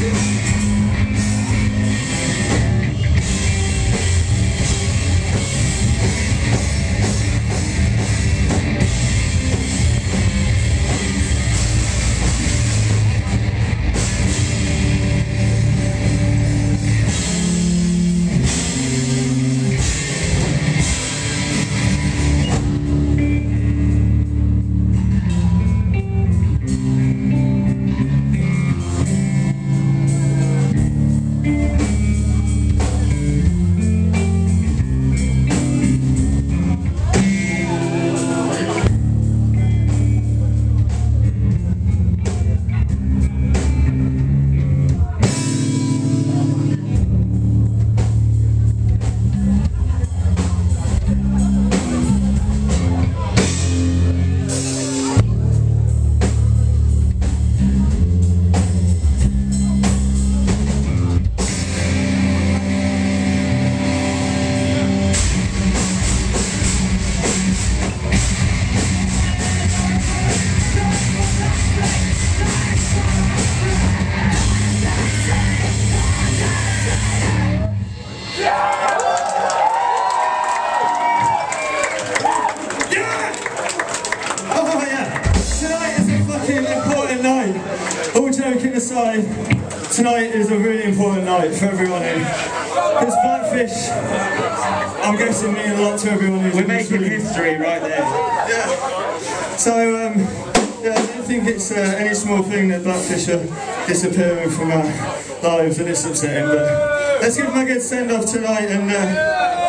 Yeah! Joking aside, tonight is a really important night for everyone here. This Blakfish, I'm guessing, mean a lot to everyone who's We're making history right there. Yeah. So, um, yeah, I don't think it's uh, any small thing that Blakfish are disappearing from our lives and it's upsetting, but let's give them a good send off tonight and uh,